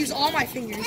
use all my fingers.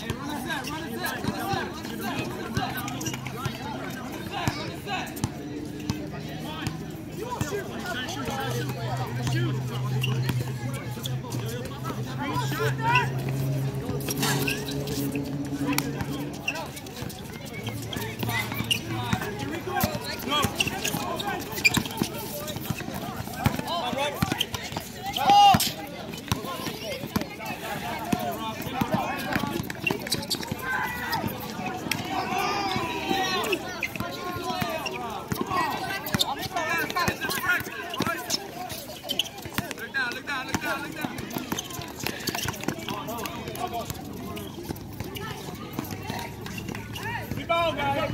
Hey, run us out, run us out, run us out, run us out. Shoot! go, guys.